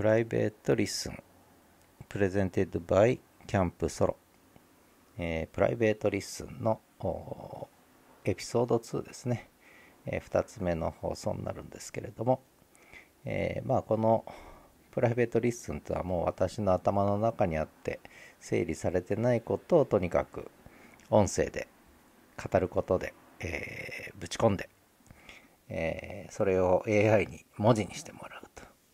Private Listen。presented by キャンプソロ、えー、 Private Listen のエピソード2ですね、えー、2つ目の放送になるんですけれども、えー、まあこの Private Listen とはもう私の頭の中にあって整理されてないことをとにかく音声で語ることで、え、ぶち込んで、え、それを AI に文字にしてもらう。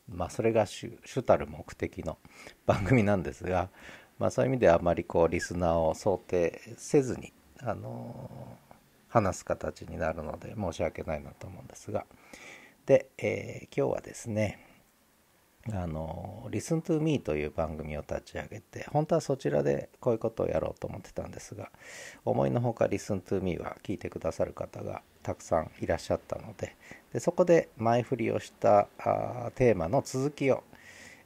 まあ、それが主たる目的の番組なんですが、まあ、そういう意味ではあまりこうリスナーを想定せずに、あの、話す形になるので申し訳ないなと思うんですが。で、えー、今日はですねあの「Listen to Me」という番組を立ち上げて本当はそちらでこういうことをやろうと思ってたんですが思いのほか「Listen to Me」は聞いてくださる方がたくさんいらっしゃったのででそこで前振りをしたあテーマの続きを、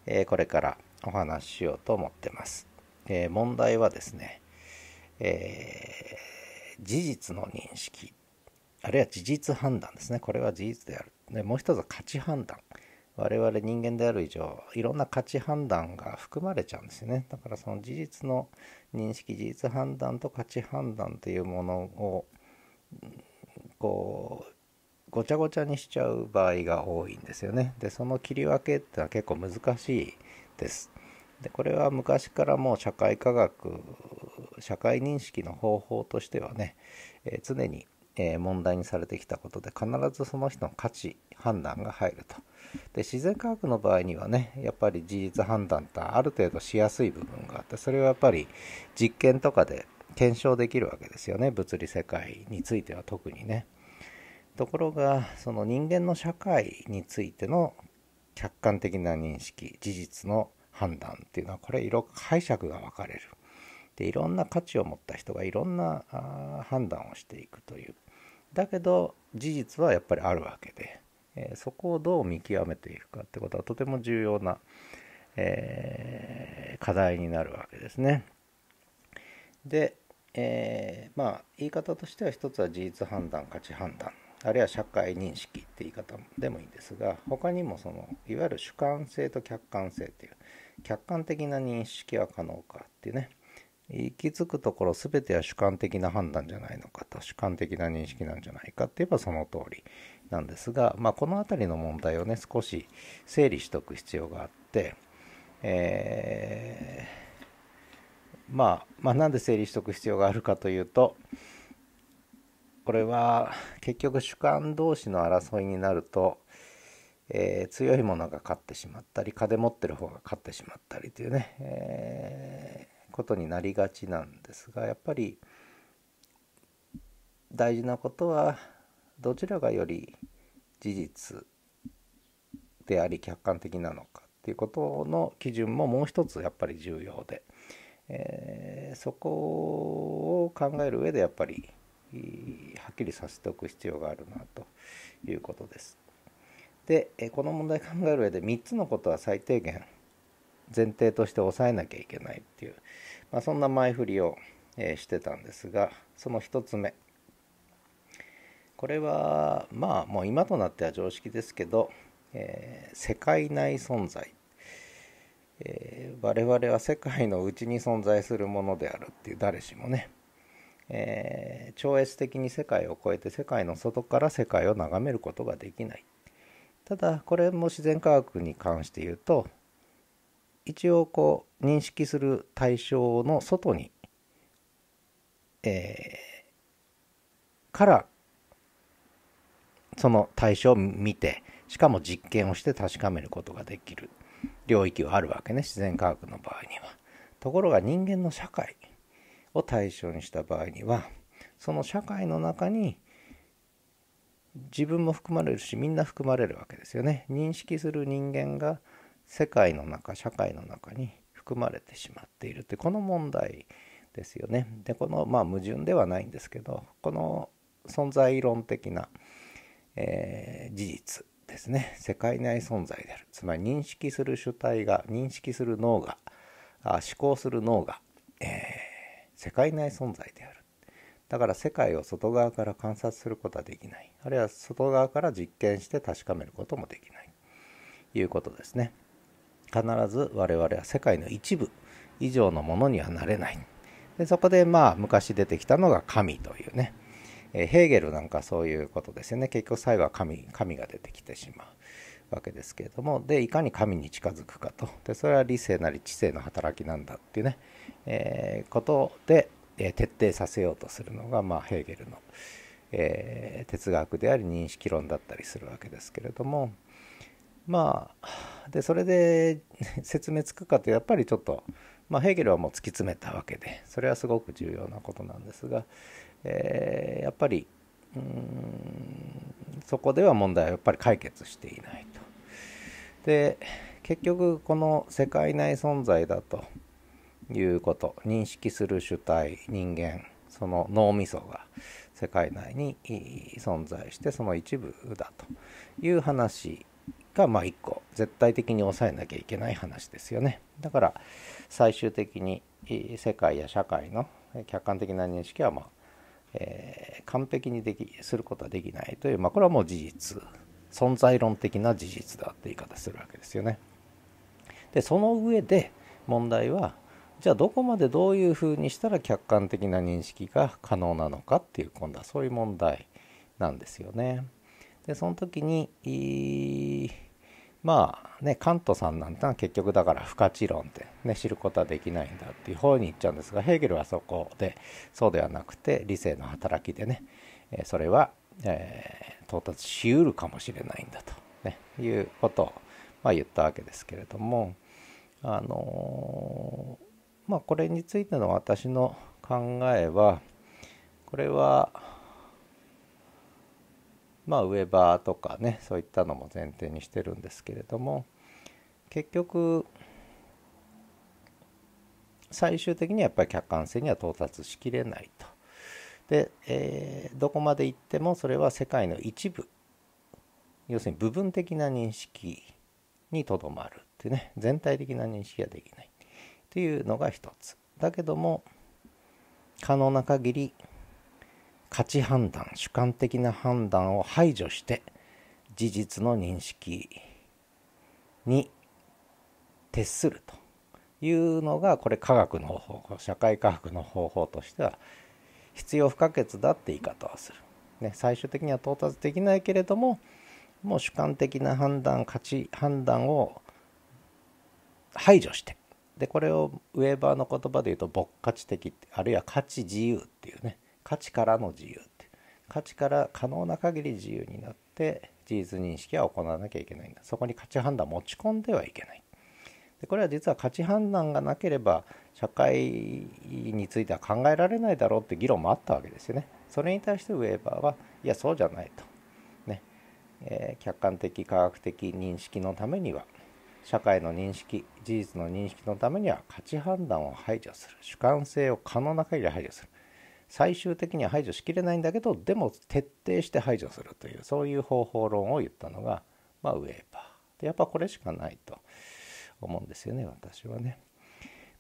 えー、これからお話ししようと思ってます。えー、問題はですね、えー、事実の認識あるいは事実判断ですね。これは事実である。でもう一つは価値判断。我々人間である以上いろんな価値判断が含まれちゃうんですよね。だからその事実の認識事実判断と価値判断というものをこうごちゃごちゃにしちゃう場合が多いんですよね。でその切り分けってのは結構難しいです。でこれは昔からもう社会科学社会認識の方法としてはね、えー、常に、え、問題にされてきたことで必ずその人の価値判断が入ると。で自然科学の場合にはねやっぱり事実判断ってある程度しやすい部分があってそれはやっぱり実験とかで検証できるわけですよね。物理世界については特にね。ところがその人間の社会についての客観的な認識事実の判断っていうのはこれ色解釈が分かれる。でいろんな価値を持った人がいろんな判断をしていくという。だけど事実はやっぱりあるわけで。えそこをどう見極めていくかってことはとても重要な、えー、課題になるわけですね。で、えー、まあ言い方としては一つは事実判断価値判断あるいは社会認識って言い方でもいいんですが他にもそのいわゆる主観性と客観性っていう客観的な認識は可能かっていうね行き着くところ全ては主観的な判断じゃないのかと主観的な認識なんじゃないかって言えばその通りなんですが、まあ、この辺りの問題をね少し整理しておく必要があって、えー、まあ、まあ、なんで整理しておく必要があるかというとこれは結局主観同士の争いになると、えー、強いものが勝ってしまったり金持ってる方が勝ってしまったりというね、えー、ことになりがちなんですがやっぱり大事なことはどちらがより事実であり客観的なのかっていうことの基準ももう一つやっぱり重要で、えー、そこを考える上でやっぱりはっきりさせておく必要があるなということです。でこの問題考える上で3つのことは最低限前提として押さえなきゃいけないっていう、まあ、そんな前振りを、えしてたんですがその1つ目これはまあもう今となっては常識ですけど、えー、世界内存在、えー、我々は世界の内に存在するものであるっていう誰しもね、えー、超越的に世界を超えて世界の外から世界を眺めることができない。ただこれも自然科学に関して言うと一応こう認識する対象の外に、えー、からその対象を見てしかも実験をして確かめることができる領域はあるわけね自然科学の場合には。ところが人間の社会を対象にした場合にはその社会の中に自分も含まれるしみんな含まれるわけですよね。認識する人間が世界の中社会の中に含まれてしまっているってこの問題ですよね。でこのまあ矛盾ではないんですけどこの存在論的なえー、事実ですね。世界内存在である。つまり認識する主体が認識する脳があ思考する脳が、えー、世界内存在である。だから世界を外側から観察することはできない。あるいは外側から実験して確かめることもできない。ということですね。必ず我々は世界の一部以上のものにはなれない。でそこでまあ昔出てきたのが神というね、えヘーゲルなんかそういうことですよね。結局最後は神神が出てきてしまうわけですけれども。でいかに神に近づくかと。でそれは理性なり知性の働きなんだっていうね、えー、ことで、え徹底させようとするのが、まあ、ヘーゲルの、えー、哲学であり認識論だったりするわけですけれども。まあでそれで 説明つくかとやっぱりちょっと、まあ、ヘーゲルはもう突き詰めたわけでそれはすごく重要なことなんですが、えー、やっぱりうんそこでは問題はやっぱり解決していないと。で結局この世界内存在だということ認識する主体人間その脳みそが世界内に存在してその一部だという話がまあ一個絶対的に抑えなきゃいけない話ですよねだから最終的に世界や社会の客観的な認識はまあ、えー、完璧にできすることはできないという、まあ、これはもう事実存在論的な事実だって言い方するわけですよねでその上で問題はじゃあどこまでどういうふうにしたら客観的な認識が可能なのかっていう今度はそういう問題なんですよね。でその時にまあねカントさんなんてのは結局だから不可知論ってね知ることはできないんだっていう方に行っちゃうんですがヘーゲルはそこでそうではなくて理性の働きでねそれは、えー、到達しうるかもしれないんだと、ね、いうことを、まあ、言ったわけですけれどもあのーまあこれについての私の考えはこれはまあウェバーとかねそういったのも前提にしてるんですけれども結局最終的にはやっぱり客観性には到達しきれないと。で、えー、どこまで行ってもそれは世界の一部要するに部分的な認識にとどまるってね全体的な認識ができない。っていうのが一つだけども可能な限り価値判断主観的な判断を排除して事実の認識に徹するというのがこれ科学の方法社会科学の方法としては必要不可欠だって言い方をする、ね、最終的には到達できないけれどももう主観的な判断価値判断を排除してでこれをウェーバーの言葉で言うと牧価値的あるいは価値自由っていうね。価値からの自由って。価値から可能な限り自由になって事実認識は行わなきゃいけないんだ。そこに価値判断持ち込んではいけない。でこれは実は価値判断がなければ社会については考えられないだろうって議論もあったわけですよね。それに対してウェーバーはいやそうじゃないと。ね、えー、客観的科学的認識のためには社会の認識事実の認識のためには価値判断を排除する。主観性を可能な限り排除する。最終的には排除しきれないんだけどでも徹底して排除するというそういう方法論を言ったのが、まあ、ウェーバー。でやっぱこれしかないと思うんですよね私はね。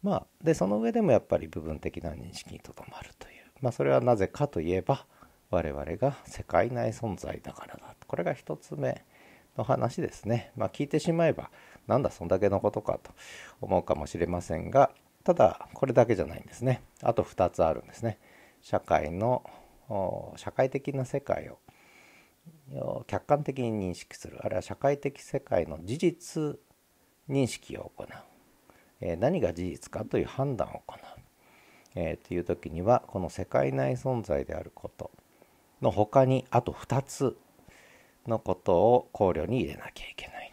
まあでその上でもやっぱり部分的な認識にとどまるという。まあそれはなぜかといえば我々が世界内存在だからだ。これが一つ目の話ですね。まあ聞いてしまえばなんだそんだけのことかと思うかもしれませんがただこれだけじゃないんですね。あと2つあるんですね。社会の社会的な世界を客観的に認識する。あるいは社会的世界の事実認識を行う、え、何が事実かという判断を行う、えー、という時にはこの世界内存在であることの他にあと2つのことを考慮に入れなきゃいけない。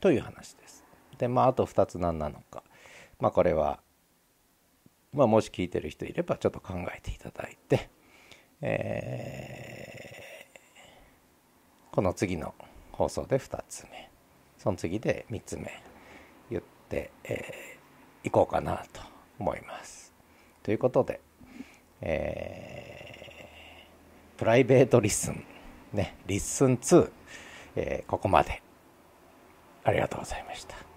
という話です。でまああと2つ何なのか。まあこれは、まあ、もし聞いてる人いればちょっと考えていただいて、えー、この次の放送で2つ目その次で3つ目言って、えー、いこうかなと思います。ということで、えー、 Private Listen ね Listen 2、えー、ここまで。ありがとうございました。